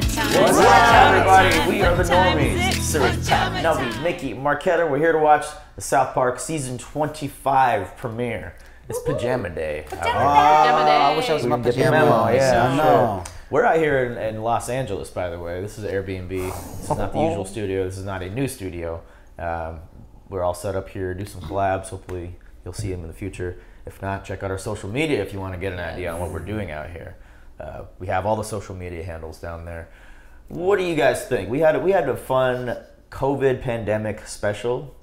What time? What's up, it? everybody? We are the What time is Normies. it? Sirius, Pat, time Nubby. Mickey, Marketa. We're here to watch the South Park season 25 premiere. It's Pajama Day. Pajama Oh, I wish I was We in my didn't get the pajamas. memo, yeah, I know. We're out here in, in Los Angeles, by the way. This is Airbnb. This is not the usual studio. This is not a new studio. Um, we're all set up here, do some collabs. Hopefully, you'll see them in the future. If not, check out our social media if you want to get an idea on what we're doing out here. Uh, we have all the social media handles down there. What do you guys think? We had we had a fun COVID pandemic special,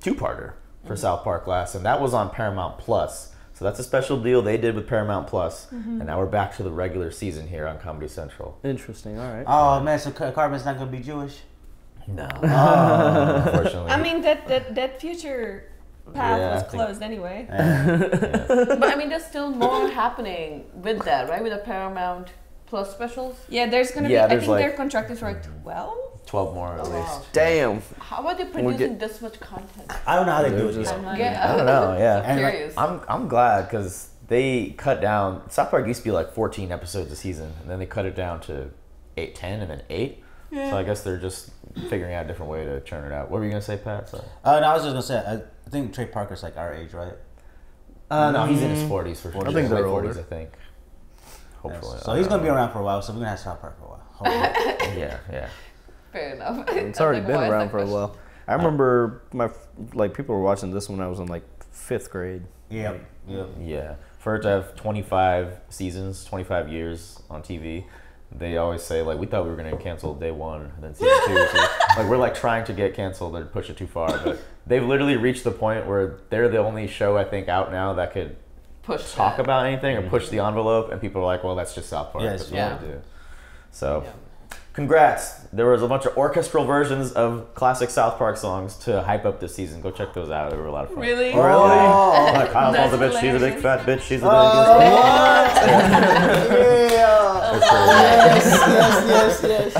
two-parter for South Park last, and that was on Paramount Plus. So that's a special deal they did with Paramount Plus, and now we're back to the regular season here on Comedy Central. Interesting. All right. Oh man, so Car- Cartman's not gonna be Jewish. No, unfortunately. I mean that that that future path Yeah, was closed anyway. But I mean, there's still more happening with that, right? With the Paramount Plus specials. Yeah, there's gonna Yeah, be. I think like- they're contracted for like twelve. twelve more at Oh, least. wow. Damn. How are they get- producing this much content? I don't know how they do it. just- I'm like, Yeah, I don't know. Yeah, And, like, curious. I'm I'm glad because they cut down. South Park used to be like 14 episodes a season, and then they cut it down to eight, 10, and then eight. So I guess they're just figuring out a different way to churn it out. What were you gonna say, Pat? Sorry. Uh, no, I was just gonna say. I, I think Trey Parker's like our age, right? Uh, no, he's in his 40s for sure. I think they're older. 40s, I think. Hopefully. So he's gonna be around for a while. So we're gonna have South Park for a while. Hopefully. Yeah, yeah. Fair enough. It's already been around for a while. I remember my like people were watching this when I was in like fifth grade. yeah. Yeah. Yeah. For it to have 25 seasons, 25 years on TV, they always say, like, we thought we were going to cancel day one, and then season two. so, like, we're, like, trying to get canceled or push it too far. But they've literally reached the point where they're the only show, I think, out now that could Push talk that. about anything or mm-hmm. push the envelope, and people are like, well, that's just South Park. Yes, yeah. do. So, Yeah. congrats. There was a bunch of orchestral versions of classic South Park songs to hype up this season. Go check those out. They were a lot of fun. Really? Oh, oh Like, Kyle's That's a bitch, she's a big fat bitch, she's a oh, big yes, yes, yes.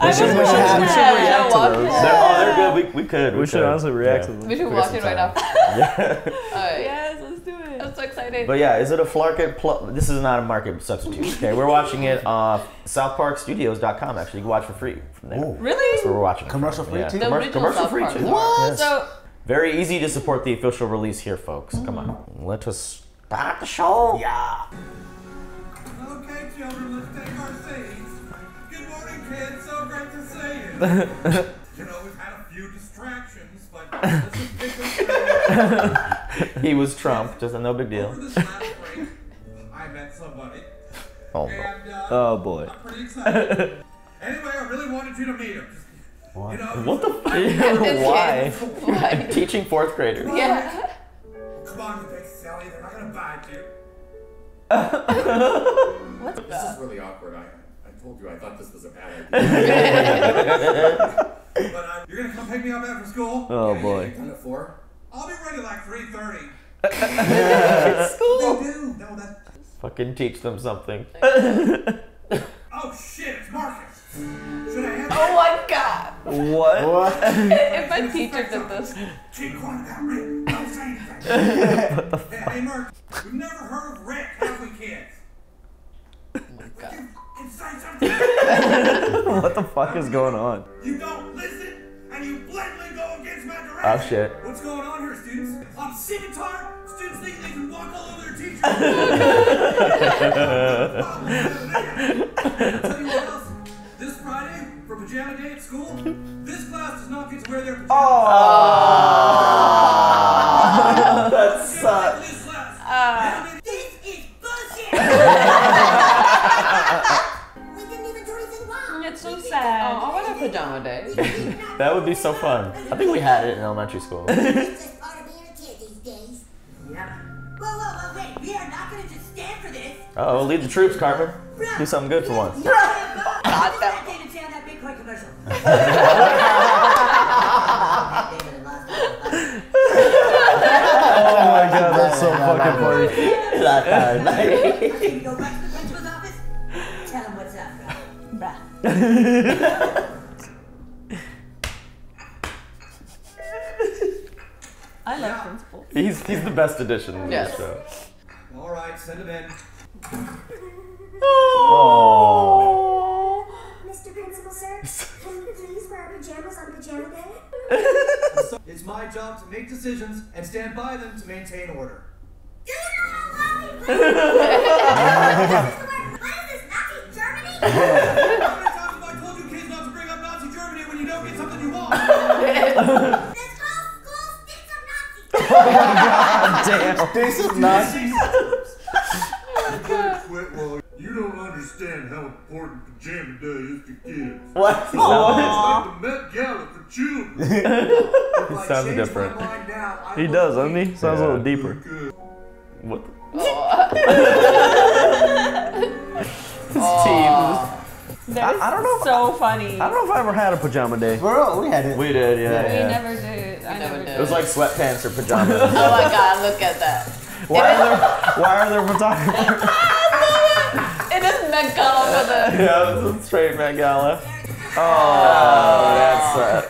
I was we should- we should watching that. react to watch those. it. They're, oh, they're good. We, we could. We should honestly react Yeah. to them. We should Give watch some it right now. Yeah. Alright. Yes, let's do it. I'm so excited. But yeah, is it a market? Pl- this is not a market substitute. Okay, we're watching it off SouthParkStudios.com. Actually, you can watch for free from there. Ooh. That's Really? where we're watching. Commercial free yeah. too? Commer- commercial free too. are. Yes. So Very easy to support the official release here, folks. Come on, mm. let us start the show. Yeah. Okay, children, you. you know, we've had a few distractions, but let's just pick this straight. He was Trump. Just a no big deal. Over this last break, I met somebody, Oh and uh, Oh boy. I'm pretty excited. anyway, I really wanted you to meet him. Just, You know, What the? This Why? kid. Why? Teaching fourth graders. Yeah. Come on, you big silly. They're not gonna bite you. what's This is really awkward. I, I told you I thought this was a bad idea. but uh, you're gonna come pick me up after school? Oh, yeah, boy. Yeah, done at four. I'll be ready like three thirty. School. They do. No, that. Fucking teach them something. Oh shit! It's Marcus. Should I answer? Oh my god. What? what? If my teacher did this. Keep quiet about Rick. Don't say anything. yeah, hey, Mark. We've never heard of Rick, have we, kids? Oh my god. You can say something. What the fuck is going on? You don't listen, and you blatantly go against my direction. Oh shit. What's going on here, students? I'm sick and tired. Students think they can walk all over their teachers. I'll tell you what else. This Friday, for pajama day at school, this class does not get to wear their pajamas. That would be so fun. I think we had it in elementary school. It's just part of being a kid these days. Yeah. Whoa, whoa, whoa, wait. We are not going to just stand for this. Oh, lead the troops, Cartman. Do something good for once. God, that David say on that Bitcoin commercial. David and Lost Boys. Oh my god, that's so fucking funny. Okay, we go back to the principal's office. Tell him what's up, bruh. the best addition to yes. this show. All right, send him in. Oh. Mr. Principal, sir, can you please wear our pajamas on pajama day? it's my job to make decisions and stand by them to maintain order. You're not allowed to How many times have I told you kids not to bring up Nazi Germany when you don't get something you want? Nazis. Damn. This is Nazis. Quit, well, you don't understand how important Pajama Day is to kids. What? Oh, It's like the Met Gala for children. If I Sounds different. Now, He does, doesn't he? believe Sounds a little Yeah. deeper. good. What? That I don't know if- So funny. I don't know if I ever had a pajama day. Bro, we had it. We did, yeah. we yeah. never did. I never never did. did. It was like sweatpants or pajamas. Oh my god, look at that. Why are there, why are there photographers? It is Met Gala for the. yeah, it's a straight Met Gala. Oh, that's uh,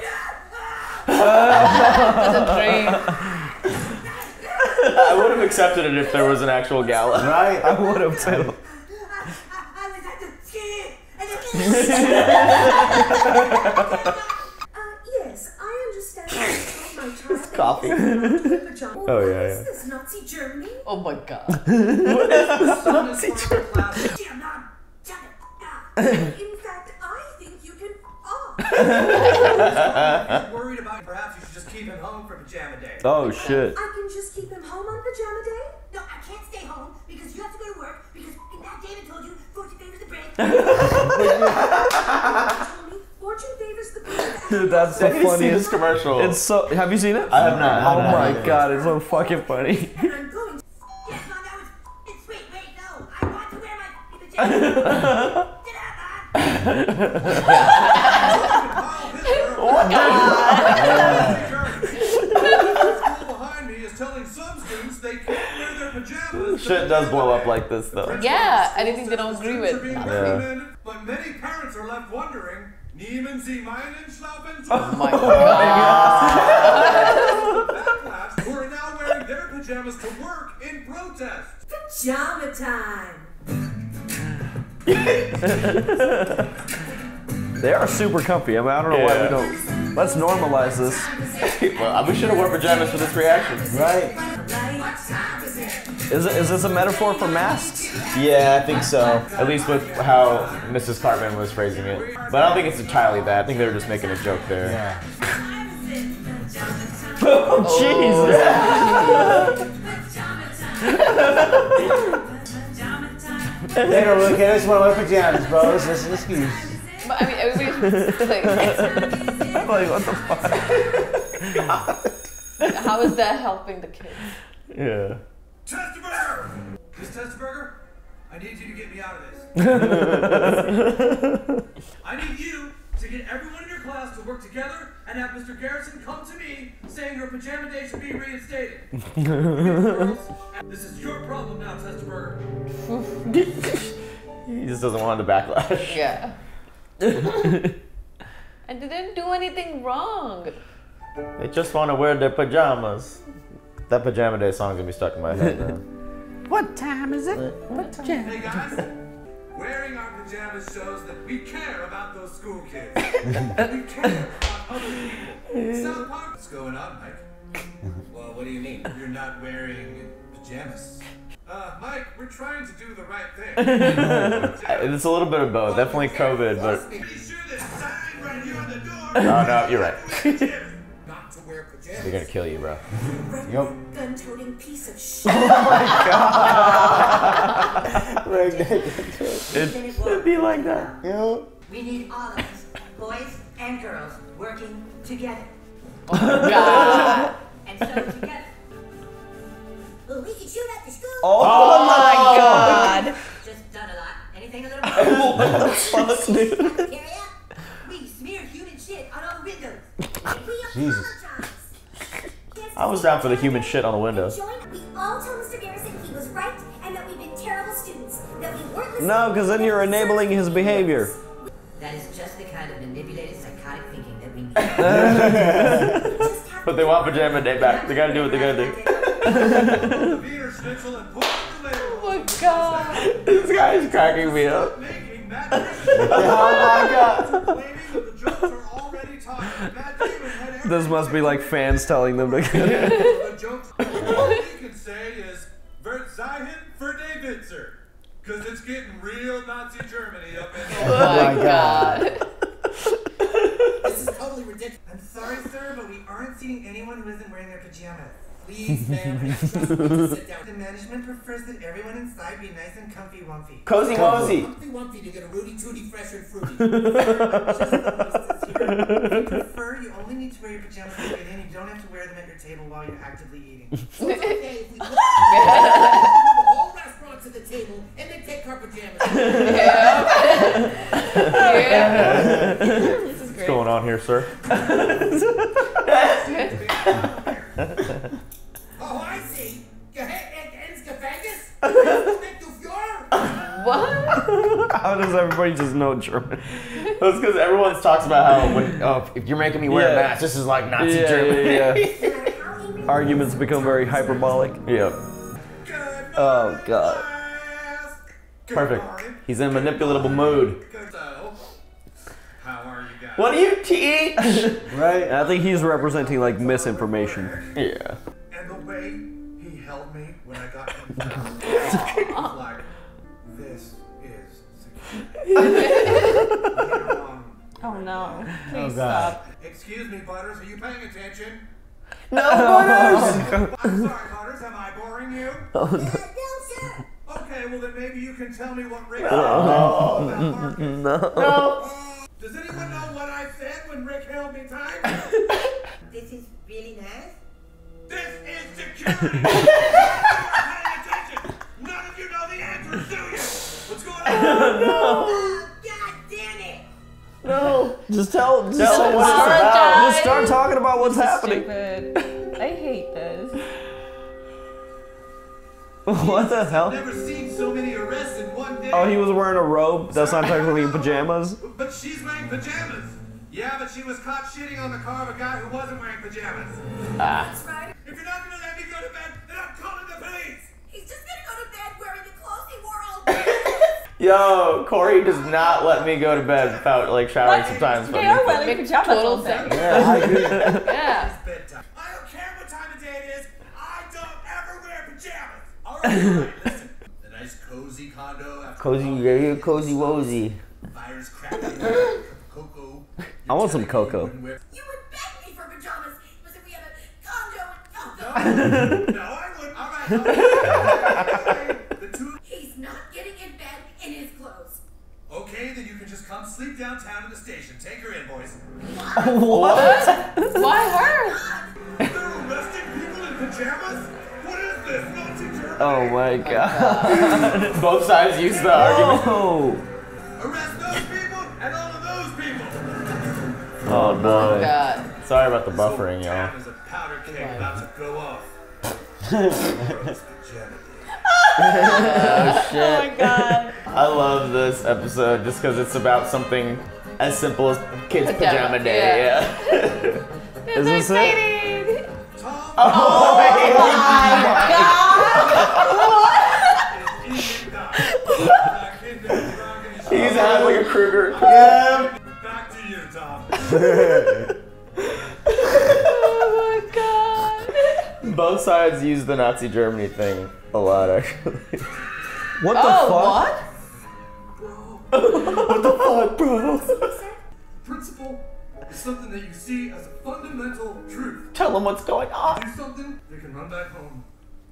That's a dream. I would have accepted it if there was an actual gala. Right? I would have too. I, I was at the ski and the Uh, yes, I understand that you told my child Coffee. Oh, yeah, What is yeah. this, Nazi Germany? Oh my god. what is this Nazi Germany. Damn, Mom. Shut it. In fact, I think you can off. If you're worried about perhaps you should just keep him home for Pajama Day. Oh shit. I can just keep him home on pajama day? No, I can't stay home because you have to go to work because Matt Damon told you fortune favors the brave. Tony, fortune favors the brave. Dude, that's the Have seen funniest. this commercial? It's so. Have you seen it? I have not. Oh have my not. god, it's so fucking funny. And I'm going to. Yes, Mom, that. It's wait, wait, no. I want to wear my pajamas. Sit. The school behind me is telling some students they can't wear their pajamas. to Shit does blow up like this though. Yeah, anything they don't The agree students are with. being Yeah. But many parents are left wondering, nehmen Sie meinen Schlafen Oh my god. Backlash, who are now wearing their pajamas to work in protest. Pajama time. They are super comfy. I mean, I don't know why we don't. Let's normalize this. well, we should have worn pajamas for this reaction. Right? Is, it, is this a metaphor for masks? Yeah, I think so. At least with how Mrs. Cartman was phrasing it. But I don't think it's entirely that. I think they were just making a joke there. Yeah. Oh, They don't really care. They just want to wear pajamas, bro. It's just an excuse. But I mean, everybody's like, Jesus. like, what the fuck? how is that helping the kids? Yeah. Testaburger! Miss Testaburger, I need you to get me out of this. I need you to get everyone in your class to work together and have Mr. Garrison come to me saying your pajama day should be reinstated. Girls, this is your problem now, Testaburger. He just doesn't want the backlash. Yeah. I didn't do anything wrong. They just want to wear their pajamas. That pajama day song's gonna be stuck in my head now. What time is it? What time? Hey guys, wearing our pajamas shows that we care about those school kids. that we care about other people. South Park, what's going on, Mike? Well, what do you mean? You're not wearing pajamas. Uh, Mike, we're trying to do the right thing. It's a little bit of both. Definitely COVID, but Be sure this sign right here on the door. oh no, you're right. They're gonna kill you, bro. Yup. Gun-toting piece of shit. It'd be like that. Yup. We need all of us, boys and girls, working together. Oh God. And so together. Well, we can shoot at the school. Oh my god. Just done a lot. Anything a little more? Fuck, dude. Cafeteria? We smeared human shit on all the windows. And we Jesus. Apologize. Yes, I was down for the human shit on the windows. We all told Mr. Garrison he was right and that we've been terrible students. That we weren't. No, because then you're enabling his behavior. That is just the kind of manipulated psychotic thinking that we need. But they want pajama day back. They gotta do what they gotta do. The Wiener Schnitzel and put the label. Oh my god. This guy is cracking me up. Oh my god. David claiming that the jokes are already tired. Matt Damon had This must be like fans telling them to. the joke. All we can say is Verzeihen für Davidzer. Because it's getting real Nazi Germany up in here. Oh my god. This is totally ridiculous. I'm sorry, sir, but we aren't seating anyone who isn't wearing their pajamas. Please, ma'am, I trust you to sit down. The management prefers that everyone inside be nice and comfy wumpy. Cozy Wozy. Humpty Wumpty to get a Rudy Tooty fresh and fruity. Just the hostess here. If you prefer, you only need to wear your pajamas to get in. You don't have to wear them at your table while you're actively eating. So it's okay if we put the whole restaurant to the table and then take our pajamas. Yeah. this is What's going on here, sir? Oh, I see. Gehenkenskafangus? What? How does everybody just know German? That's because everyone talks about how when, oh, if you're making me wear a Yeah. mask, this is like Nazi Yeah, Germany. yeah, yeah. No matter how angry Arguments become very hyperbolic. Yep. Oh, God. Perfect. He's in a manipulatable mood. So, how are you guys? What do you teach? Right? I think he's representing like misinformation. yeah. And the way he held me when I got him down was like, this is security. Um, Oh no. Please Oh, God. stop. Excuse me, Butters, are you paying attention? No, Butters! I'm sorry, Butters, am I boring you? Uh, no, sir. Okay, well then maybe you can tell me what Rick about Marcus. No. Does anyone know what I said when Rick held me tight? This is really nice. This is security! You're not paying attention! None of you know the answers, do you? What's going on? Oh, God damn it! No. Just tell. Just, Tell say what what it's it's about. Just start talking about what's happening. Stupid. I hate this. What the hell? Never seen so many arrests in one day. Oh, he was wearing a robe. That's not technically pajamas. But she's wearing pajamas. Yeah, but she was caught shitting on the car of a guy who wasn't wearing pajamas. That's right. If you're not gonna let me go to bed, then I'm calling the police. He's just gonna go to bed wearing the clothes he wore all day. Yo, Corey does not let me go to bed without like showering What? sometimes. They are wearing Makes pajamas total all day. sense. Yeah, I agree. Yeah. Bedtime. I don't care what time of day it is. I don't ever wear pajamas. All right, all right, listen. The nice cozy condo after Cozy, all yeah, yeah, day, cozy wozy. Fires crackling, a cup of cocoa. I want some You're telling me you cocoa. You would beg me for pajamas. But if we had a condo and condo. No, I wouldn't. All right. all right. The two. He's not getting in bed in his clothes. Okay, then you can just come sleep downtown at the station. Take her in, boys. Why her? They're arresting people in pajamas? What is this? Nazi Germany? Oh my god. Both sides use the argument. Oh. Arrest those people and all of those people. Oh, oh boy. God. Sorry about the buffering, y'all. Jam is a powder keg about to go off. Gross pajama Oh my god. I love this episode just because it's about something as simple as kids' Pajama, pajama day. yeah. Yeah. Is this it? day. Tom is eating dog. Back in there, drunk and he's- He's had like a Kruger. Back to you, Tom. Oh my god. Both sides use the Nazi Germany thing a lot, actually. What the Oh, fuck? what? what the fuck, bro? Principle is something that you see as a fundamental truth. Tell them what's going on. Do something, they can run back home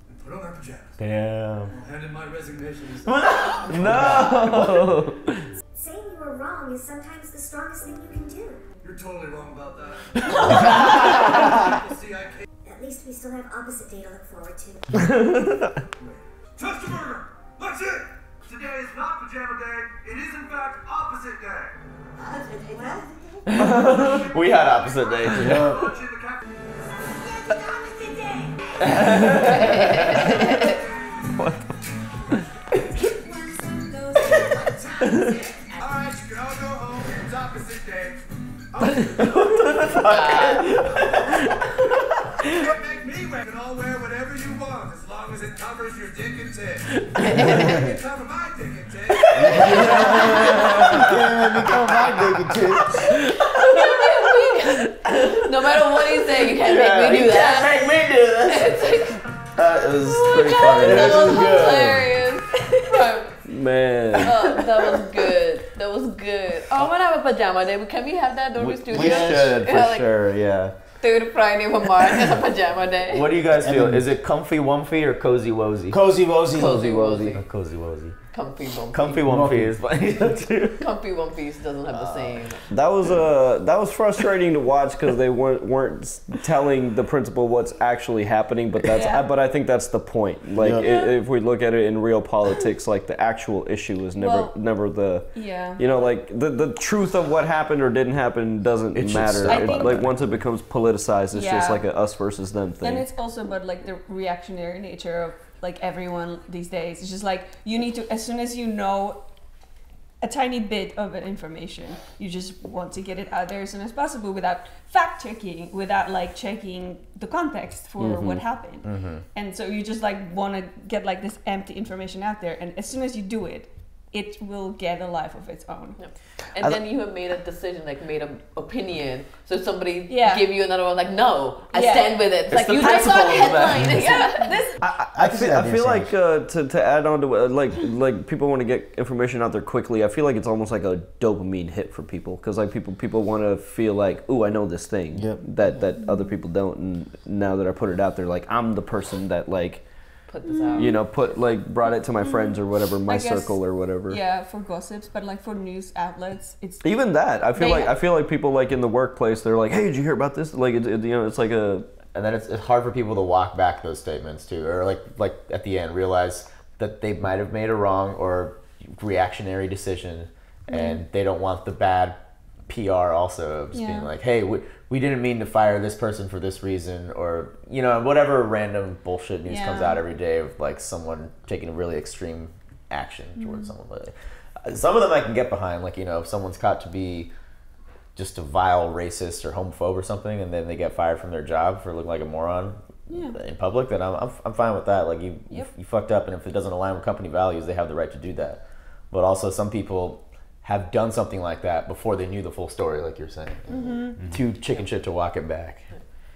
and put on their pajamas. Damn. I'll hand in my resignation. No. Saying you were wrong is sometimes the strongest thing you can do. You're totally wrong about that. See I can't. At least we still have opposite day to look forward to. Testaburger! That's it! Today is not pajama day. It is, in fact, opposite day. We had opposite days. you know? Lunch in the cafe. Yes, it's opposite day. All right, you can all go home. It's opposite day. Oh. You can't make me wear. You can all wear whatever you want, as long as it covers your dick and tits. it can cover my dick and tit. Yeah, become my dick and tits. No, no matter what you say, you can't make me do that. Can't make me do this. that oh was pretty Oh funny. that This was is good. hilarious. Right. Man. Oh, that was good. That was good. Oh, I'm gonna have a pajama day. Can we have that? Don't we, We, studio? we should for Yeah, like sure. Yeah. Third Friday of March is a pajama day. What do you guys And feel? Is it comfy wumpy or cozy wozy? Cozy Wozy. Cozy wozy. wozy. Cozy wozy. Comfy one. Comfy Wumpy. wumpy is funny too. Comfy One Piece doesn't have the same. That was uh that was frustrating to watch because they weren't weren't telling the principal what's actually happening. But that's Yeah. but I think that's the point. Like Yeah. i- if we look at it in real politics, like the actual issue is never Well- never the Yeah. you know like the the truth of what happened or didn't happen doesn't It matter. It- think- like once it becomes politicized, it's just like a us versus them thing. And it's also about like the reactionary nature of like everyone these days. It's just like you need to as soon as you know a tiny bit of information, you just want to get it out there as soon as possible without fact checking, without like checking the context for mm-hmm. what happened. Mm-hmm. And so you just like want to get like this empty information out there, and as soon as you do it, it will get a life of its own. And I- then you have made a decision, like made an opinion. So somebody Yeah. give you another one, like no, I Yeah. stand with it. It's, like you just saw principle a the headline. yeah, this. I, I I feel, I feel like uh, to, to add on to uh, like like people want to get information out there quickly. I feel like it's almost like a dopamine hit for people because like people people want to feel like oh I know this thing Yep. that that other people don't. And now that I put it out there, like I'm the person that like Put this out. you know put like brought it to my friends or mm. whatever, my guess- circle or whatever. Yeah, for gossips, but like for news outlets, it's Even that, I feel They- like I feel like people like in the workplace, they're like, "Hey, did you hear about this?" Like, it, it, you know, it's like a and then it's, it's hard for people to walk back those statements too, or like like at the end realize that they might have made a wrong or reactionary decision, and mm. they don't want the bad PR also of just Yeah. being like, hey, we, we didn't mean to fire this person for this reason, or you know whatever random bullshit news comes out every day of like someone taking a really extreme action towards someone. But uh, some of them I can get behind, like you know if someone's caught to be just a vile racist or homophobe or something, and then they get fired from their job for looking like a moron Yeah. in public, then I'm, I'm, I'm fine with that. Like you, you, you fucked up, and if it doesn't align with company values, they have the right to do that. But also, some people have done something like that before they knew the full story, like you're saying. Mm-hmm. Too chicken shit to walk it back.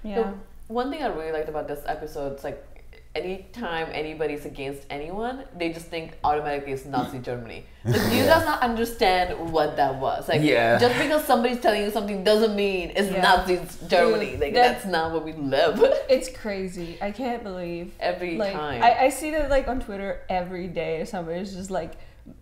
yeah. The one thing I really liked about this episode is like anytime anybody's against anyone, they just think automatically it's Nazi Germany. Like, do you guys not understand what that was? Like, Yeah. just because somebody's telling you something doesn't mean it's Yeah. Nazi Germany. Dude, Like, that- that's not what we live It's crazy. I can't believe every like time. I, I see that like on Twitter every day somebody's just like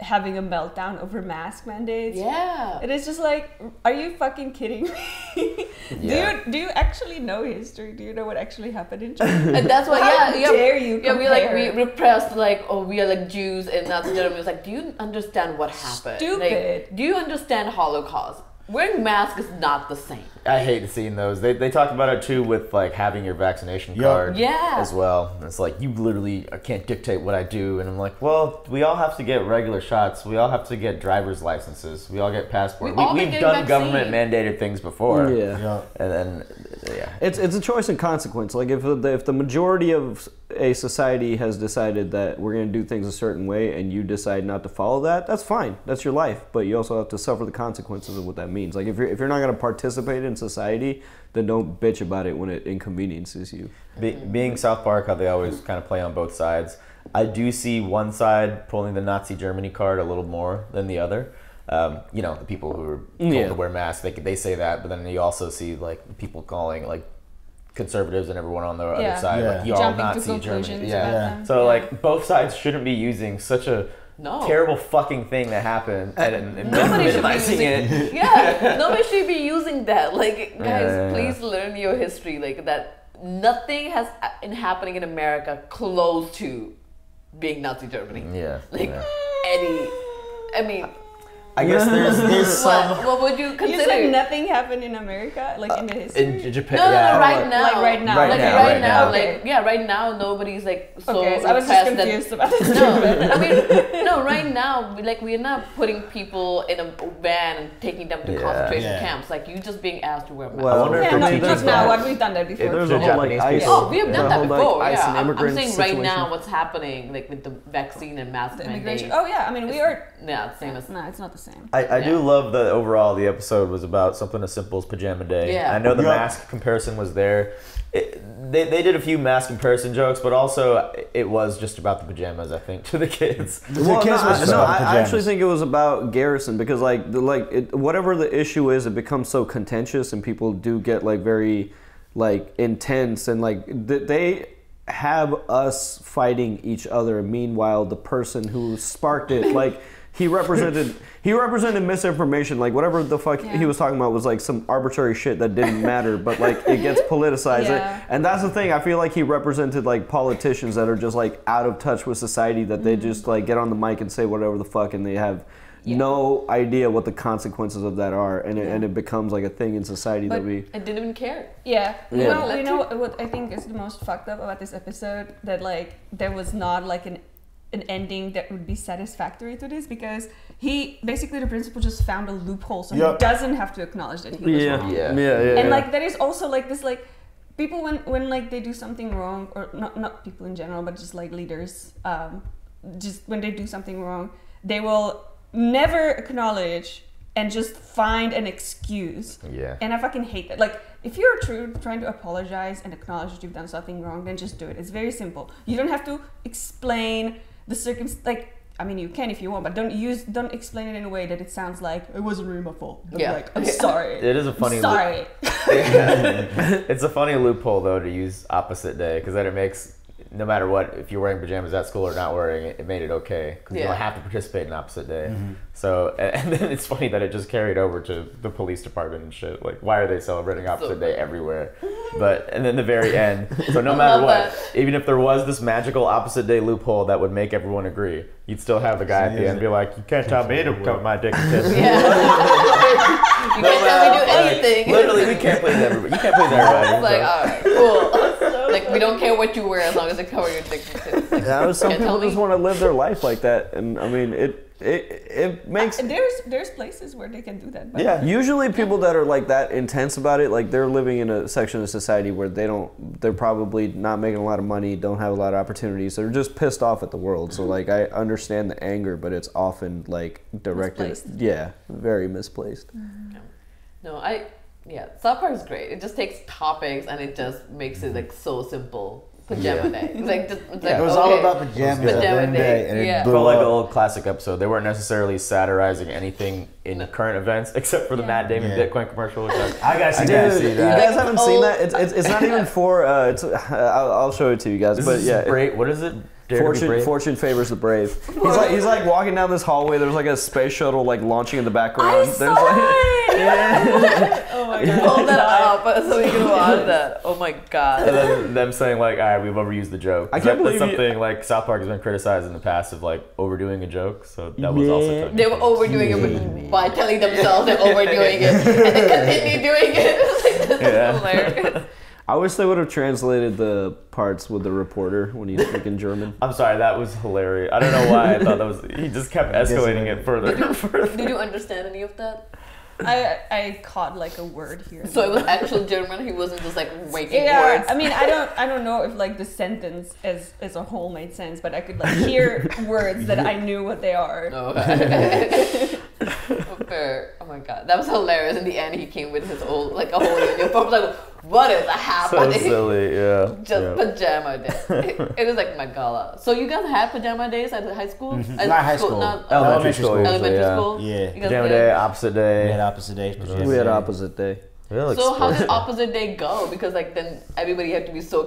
having a meltdown over mask mandates. yeah. It is just like, are you fucking kidding me? Yeah. Do you do you actually know history? Do you know what actually happened in China? And that's why, How yeah, yeah, dare you yeah, we like we repressed like, oh, we are like Jews and Nazi Germany. It's like, do you understand what happened? Stupid. Like, do you understand Holocaust? Wearing masks is not the same. I hate seeing those. They, they talk about it too with like having your vaccination Yup. card Yeah. as well. And It's like you literally can't dictate what I do, and I'm like, well, we all have to get regular shots. We all have to get driver's licenses. We all get passports. We all We, been have getting done government mandated things before. yeah. Yeah. And then, yeah. It's it's a choice and consequence. Like if the, if the majority of a society has decided that we're going to do things a certain way, and you decide not to follow that, that's fine. That's your life. But you also have to suffer the consequences of what that means. Like if you're if you're not going to participate in society, then don't bitch about it when it inconveniences you. Be, being South Park, how they always kind of play on both sides. I do see one side pulling the Nazi Germany card a little more than the other. Um, you know, the people who are told Yeah. to wear masks, they, they say that, but then you also see like people calling like conservatives and everyone on the Yeah. other side, Yeah. like you're all Jumping Nazi Germany. Yeah. Yeah. So like both sides shouldn't be using such a No. terrible fucking thing that happened and, and, and Nobody should be using it. Yeah, nobody should be using that. Like, guys, Yeah, yeah, yeah. please learn your history. Like that, nothing has uh, been happening in America close to being Nazi Germany. Yeah. Like yeah. any, I mean, I guess there's there's some what, what would you You consider? said nothing happened in America, like in the uh, history. in Japan. no, no, yeah, no, right like- now. Like right now. Right like now, right, right now, now. like yeah, right now nobody's like so okay, so I was just repressed that- confused about the No, I mean, no. Now, we- like we're not putting people in a van and taking them to Yeah. concentration Yeah. camps. Like you just being asked to wear masks. Well, I wonder if yeah, they're no, teaching now. What we've done that before. If There's a whole like ice. people- Oh, we have the done that before. Like, ice yeah, and I'm, I'm immigrant saying right now what's happening, like with the vaccine and mask the mandate. Oh yeah, I mean we are. Yeah, it's same as No, it's not the same. I, I do love that overall the episode was about something as simple as pajama day. Yeah. I know the Yeah. mask comparison was there. It, they, they did a few mask comparison jokes, but also it was just about the pajamas, I think, to the kids. The Well, kids no, was I, just no, about I- the I actually think it was about Garrison because like the, like it, whatever the issue is, it becomes so contentious and people do get like very like intense and like th- they have us fighting each other. Meanwhile, the person who sparked it, like he represented, he represented misinformation. Like whatever the fuck Yeah. he was talking about was like some arbitrary shit that didn't matter, but like it gets politicized. Yeah. And that's the thing. I feel like he represented like politicians that are just like out of touch with society. That they just mm-hmm. like get on the mic and say whatever the fuck, and they have Yeah. no idea what the consequences of that are, and it, and it becomes like a thing in society that we. I didn't even care. Yeah. You Yeah. know, you know what I think is the most fucked up about this episode? That like there was not like an an ending that would be satisfactory to this because he basically the principal just found a loophole so he doesn't have to acknowledge that he was Yeah, wrong. yeah, Yeah. yeah, yeah. and like there is also like this like people when when like they do something wrong or not not people in general but just like leaders um just when they do something wrong they will never acknowledge and just find an excuse Yeah. and I fucking hate that. Like, if you're true trying to apologize and acknowledge that you've done something wrong, then just do it. It's very simple. You don't have to explain the circum. Like, I mean, you can if you want, but don't use don't explain it in a way that it sounds like it wasn't really my fault. But Yeah. Like, I'm sorry. It is a funny. I'm sorry. it's a funny loophole though to use opposite day because then it makes no matter what if you're wearing pajamas at school or not wearing it, it made it okay because you don't have to participate in opposite day. So and, and then it's funny that it just carried over to the police department and shit. Like why are they celebrating opposite day everywhere? But and then the very end. So no matter what, that. even if there was this magical opposite day loophole that would make everyone agree, you'd still have the guy at the end be like, "You can't tell me to cut my dick and tits." Yeah. you can't tell me to do anything. Literally, we can't please everybody. You can't please everybody. It's like, so- all right, cool. Like, we don't care what you wear as long as it covers your dick and tits. Like, Yeah, some can't tell people just want to live their life like that, and I mean, it it it makes. Uh, there's there's places where they can do that. But yeah. Usually, people that are like that intense about it, like they're living in a section of society where they don't, they're probably not making a lot of money, don't have a lot of opportunities. They're just pissed off at the world. So, like, I understand the anger, but it's often like directed, Misplaced. yeah, very misplaced. No, I yeah, South Park is great. It just takes topics and it just makes it like so simple. Pajama day. It's like just it's like it was all about pajamas Pajama at the end of the day, day, and it yeah. blew felt like an old classic episode. They weren't necessarily satirizing anything in the current events except for the Matt Damon Yeah. Bitcoin commercial. Which I, I gotta see I that. did see you that. guys haven't seen that? It's, it's, it's not even for. Uh, it's. I'll, I'll show it to you guys. This but is yeah, great. What is it? Dare Fortune, fortune favors the brave. He's like he's like walking down this hallway. There's like a space shuttle like launching in the background. I There's saw like, it. oh my god. Hold that up so we can watch that. Oh my god. And god. then them saying like, "All right, we've overused the joke." I can't that- that's believe you- something like South Park has been criticized in the past of like overdoing a joke. So that was also Yeah. tongue They were in cheek. overdoing it by telling themselves they're overdoing it and they continue doing it. It's like, this Yeah. is hilarious. I wish they would have translated the parts with the reporter when he's speaking German. I'm sorry, that was hilarious. I don't know why I thought that was. He just kept escalating it further and further. Did you understand any of that? I I caught like a word here. So it was actual German. He wasn't just like making Yeah, words. I mean, I don't, I don't know if like the sentence as as a whole made sense, but I could like hear words that I knew what they are. No. Okay. Oh my god, that was hilarious. In the end, he came with his old like a whole uniform. Like, what is So happening? silly, yeah. Just yeah. pajama day. it was like my gala. So you guys had pajama days at high school? Mm-hmm. At Not high school. Not Elementary school. usually, elementary yeah. school. Yeah. You Pajama did? day, opposite day. We day. had opposite days. pajamas We had day. opposite day. Yeah, like So how did opposite day go? Because like then everybody had to be so.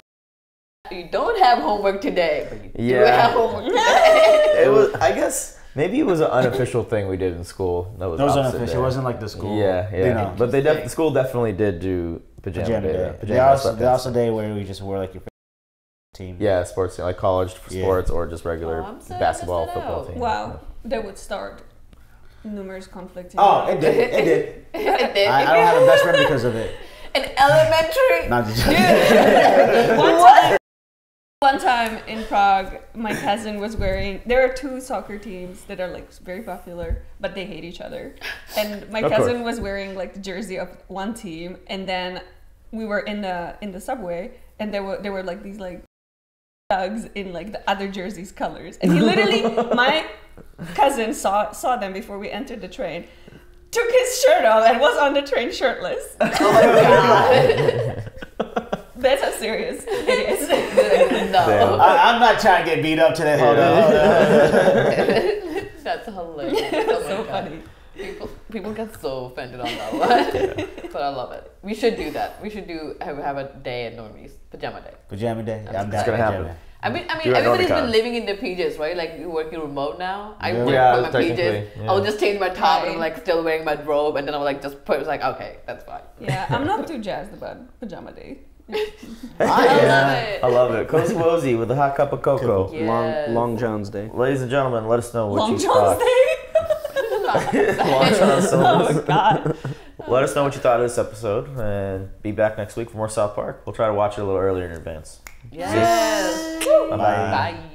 You don't have homework today, but you do Yeah. have homework today. It was. I guess maybe it was an unofficial thing we did in school. That was. That was opposite unofficial. day. It wasn't like the school. Yeah, yeah. You know, but they def- the school definitely did do pajama, pajama day. day. yeah. They also, they also day where we just wore like your team. Yeah, sports team, like college Yeah. sports or just regular Oh, I'm sad I basketball, football team. Wow, that would start numerous conflicts. Oh, it did. It did. It did. I, I don't have a best friend because of it. In elementary. Not just. one time, one time in Prague, my cousin was wearing. There are two soccer teams that are like very popular, but they hate each other. And my Of cousin course. was wearing like the jersey of one team, and then we were in the in the subway, and there were there were like these like thugs in like the other jersey's colors, and he literally my cousin saw saw them before we entered the train. Took his shirt off and was on the train shirtless. Oh That's how serious it is. no. I, I'm not trying to get beat up today. Hold on. Hold on. That's hilarious. Oh so God. funny. People, people get so offended on that one, but I love it. We should do that. We should do have, have a day at Normies, pajama day. Pajama day. Yeah, I'm It's gonna happen. pajama. I mean, I mean, You're everybody's been living in their PJs, right? Like you're working remote now. I Yeah. work Yeah, from my PJs. yeah. I'll just change my top and I'm like still wearing my robe, and then I'll like just put. It's like okay, that's fine. Yeah, I'm not too jazzed about pajama day. I love it. I love it. Cozy Wozy with a hot cup of cocoa. Yes. Long Long John's Day. Ladies and gentlemen, let us know what Long you John's thought. Day. Long John Oh Silver's. my god. Let us know what you thought of this episode, and be back next week for more South Park. We'll try to watch it a little earlier in advance. Yes. Bye bye. Bye.